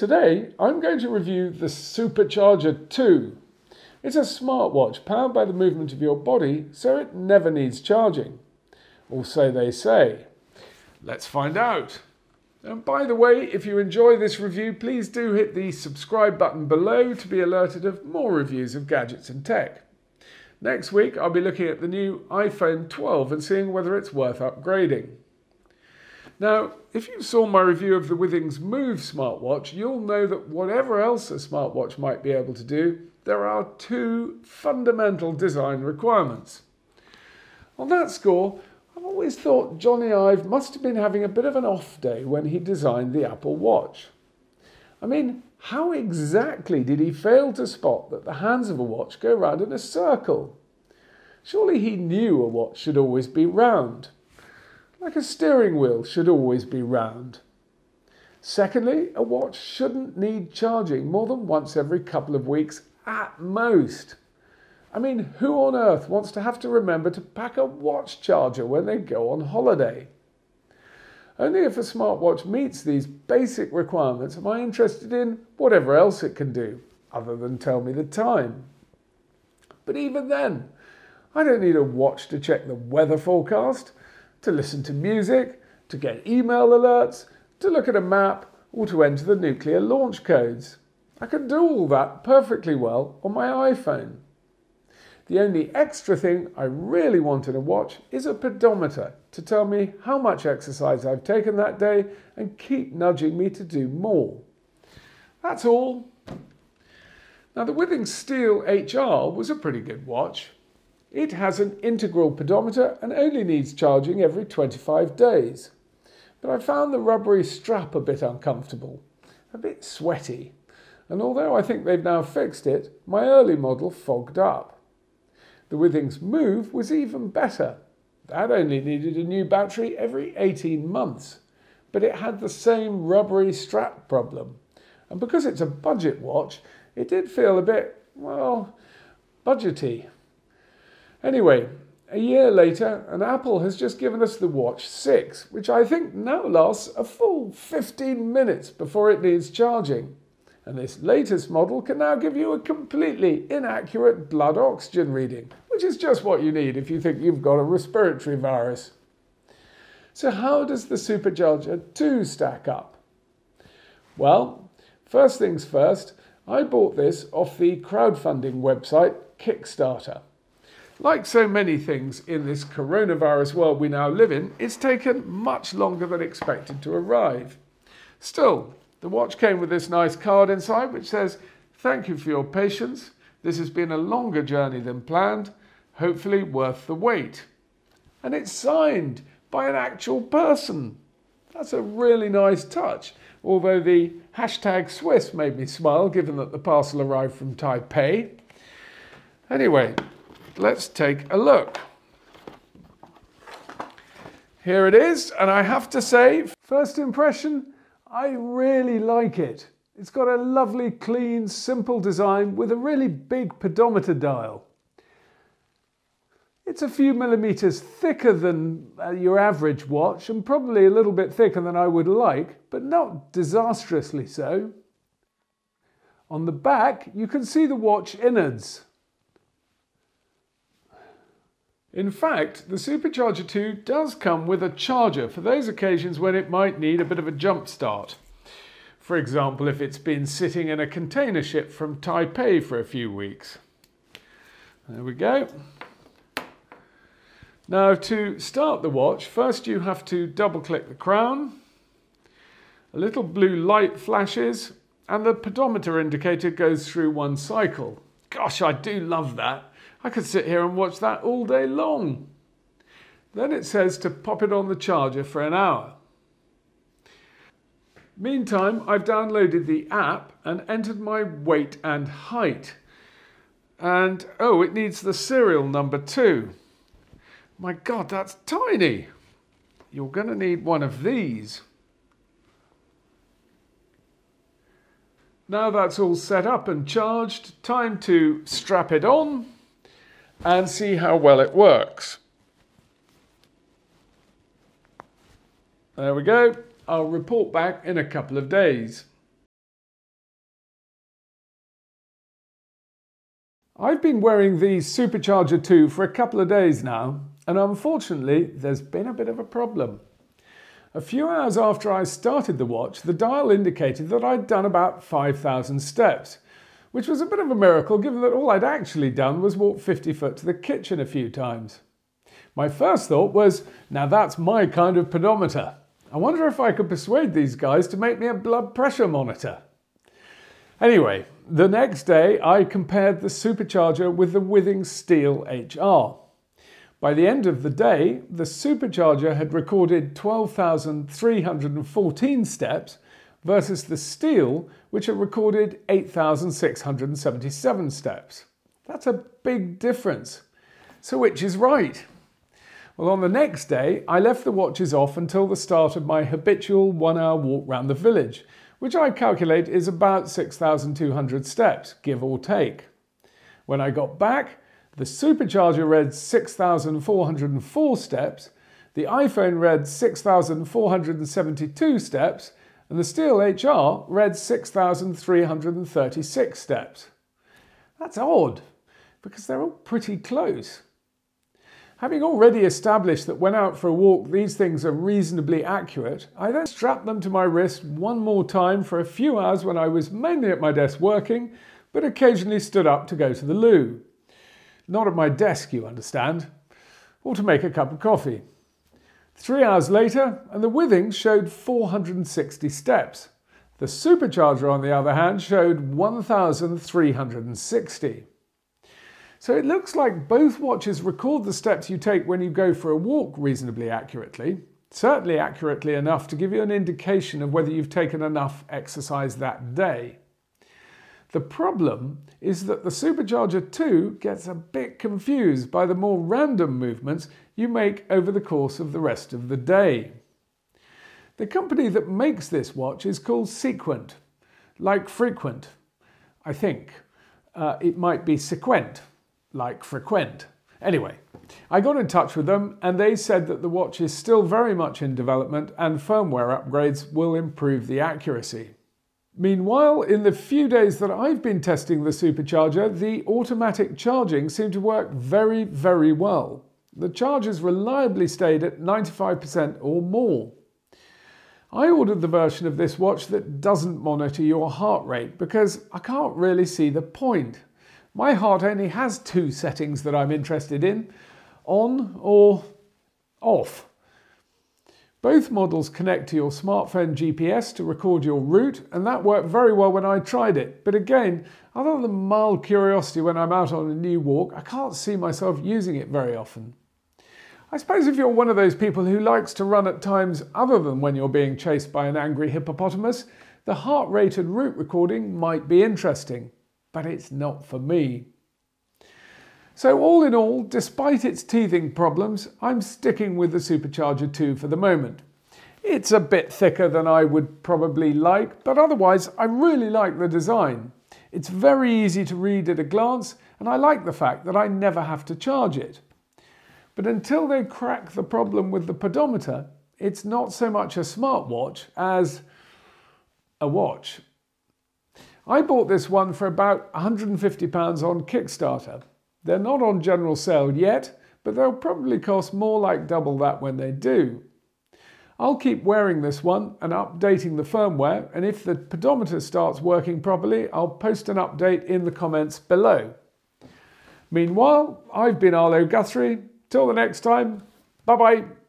Today, I'm going to review the Supercharger 2. It's a smartwatch powered by the movement of your body, so it never needs charging. Or so they say. Let's find out. And by the way, if you enjoy this review, please do hit the subscribe button below to be alerted of more reviews of gadgets and tech. Next week, I'll be looking at the new iPhone 12 and seeing whether it's worth upgrading. Now, if you saw my review of the Withings Move smartwatch, you'll know that whatever else a smartwatch might be able to do, there are two fundamental design requirements. On that score, I've always thought Jony Ive must have been having a bit of an off day when he designed the Apple Watch. I mean, how exactly did he fail to spot that the hands of a watch go round in a circle? Surely he knew a watch should always be round, like a steering wheel should always be round. Secondly, a watch shouldn't need charging more than once every couple of weeks at most. I mean, who on earth wants to have to remember to pack a watch charger when they go on holiday? Only if a smartwatch meets these basic requirements am I interested in whatever else it can do, other than tell me the time. But even then, I don't need a watch to check the weather forecast, to listen to music, to get email alerts, to look at a map, or to enter the nuclear launch codes. I can do all that perfectly well on my iPhone. The only extra thing I really want in a watch is a pedometer to tell me how much exercise I've taken that day and keep nudging me to do more. That's all. Now the Withings Steel HR was a pretty good watch. It has an integral pedometer and only needs charging every 25 days. But I found the rubbery strap a bit uncomfortable, a bit sweaty, and although I think they've now fixed it, my early model fogged up. The Withings Move was even better. That only needed a new battery every 18 months, but it had the same rubbery strap problem. And because it's a budget watch, it did feel a bit, well, budgety. Anyway, a year later, and Apple has just given us the Watch 6, which I think now lasts a full 15 minutes before it needs charging. And this latest model can now give you a completely inaccurate blood oxygen reading, which is just what you need if you think you've got a respiratory virus. So how does the Supercharger 2 stack up? Well, first things first, I bought this off the crowdfunding website Kickstarter. Like so many things in this coronavirus world we now live in, it's taken much longer than expected to arrive. Still, the watch came with this nice card inside which says, Thank you for your patience. This has been a longer journey than planned, hopefully worth the wait. And it's signed by an actual person. That's a really nice touch, although the hashtag Swiss made me smile given that the parcel arrived from Taipei. Anyway, let's take a look. Here it is, and I have to say, first impression, I really like it. It's got a lovely, clean, simple design with a really big pedometer dial. It's a few millimeters thicker than uh, your average watch and probably a little bit thicker than I would like, but not disastrously so. On the back, you can see the watch innards. In fact, the Supercharger 2 does come with a charger for those occasions when it might need a bit of a jump start. For example, if it's been sitting in a container ship from Taipei for a few weeks. There we go. Now to start the watch, first you have to double click the crown. A little blue light flashes and the pedometer indicator goes through one cycle. Gosh, I do love that. I could sit here and watch that all day long. Then it says to pop it on the charger for an hour. Meantime, I've downloaded the app and entered my weight and height. And, oh, it needs the serial number too. My God, that's tiny. You're going to need one of these. Now that's all set up and charged, time to strap it on and see how well it works. There we go. I'll report back in a couple of days. I've been wearing the Supercharger 2 for a couple of days now, and unfortunately, there's been a bit of a problem. A few hours after I started the watch, the dial indicated that I'd done about 5,000 steps, which was a bit of a miracle given that all I'd actually done was walk 50 foot to the kitchen a few times. My first thought was, now that's my kind of pedometer. I wonder if I could persuade these guys to make me a blood pressure monitor. Anyway, the next day I compared the supercharger with the Withings Steel HR. By the end of the day, the supercharger had recorded 12,314 steps versus the steel, which had recorded 8,677 steps. That's a big difference. So which is right? Well, on the next day, I left the watches off until the start of my habitual one hour walk round the village, which I calculate is about 6,200 steps, give or take. When I got back, the supercharger read 6,404 steps, the iPhone read 6,472 steps, and the Steel HR read 6,336 steps. That's odd, because they're all pretty close. Having already established that when out for a walk these things are reasonably accurate, I then strapped them to my wrist one more time for a few hours when I was mainly at my desk working, but occasionally stood up to go to the loo. Not at my desk, you understand, or to make a cup of coffee. Three hours later, and the Withings showed 460 steps. The supercharger, on the other hand, showed 1,360. So it looks like both watches record the steps you take when you go for a walk reasonably accurately, certainly accurately enough to give you an indication of whether you've taken enough exercise that day. The problem is that the Supercharger 2 gets a bit confused by the more random movements you make over the course of the rest of the day. The company that makes this watch is called Sequent, like frequent, I think. Uh, it might be Sequent, like frequent. Anyway, I got in touch with them and they said that the watch is still very much in development and firmware upgrades will improve the accuracy. Meanwhile, in the few days that I've been testing the supercharger, the automatic charging seemed to work very, very well. The charges reliably stayed at 95% or more. I ordered the version of this watch that doesn't monitor your heart rate because I can't really see the point. My heart only has two settings that I'm interested in, on or off. Both models connect to your smartphone GPS to record your route, and that worked very well when I tried it. But again, other than mild curiosity when I'm out on a new walk, I can't see myself using it very often. I suppose if you're one of those people who likes to run at times other than when you're being chased by an angry hippopotamus, the heart rate and route recording might be interesting, but it's not for me. So all in all, despite its teething problems, I'm sticking with the Supercharger 2 for the moment. It's a bit thicker than I would probably like, but otherwise I really like the design. It's very easy to read at a glance, and I like the fact that I never have to charge it. But until they crack the problem with the pedometer, it's not so much a smartwatch as a watch. I bought this one for about £150 on Kickstarter. They're not on general sale yet, but they'll probably cost more like double that when they do. I'll keep wearing this one and updating the firmware, and if the pedometer starts working properly, I'll post an update in the comments below. Meanwhile, I've been Arlo Guthrie. Till the next time, bye bye.